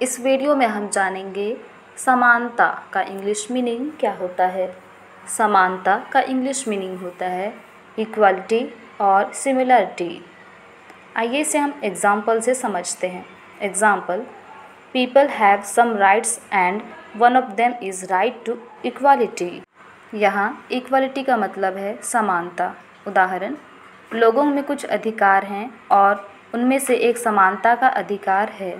इस वीडियो में हम जानेंगे समानता का इंग्लिश मीनिंग क्या होता है। समानता का इंग्लिश मीनिंग होता है इक्वलिटी और सिमिलरिटी आइए इसे हम एग्ज़ाम्पल से समझते हैं। Example people have some rights and one of them is right to equality यहाँ इक्वालिटी का मतलब है समानता। उदाहरण, लोगों में कुछ अधिकार हैं और उनमें से एक समानता का अधिकार है।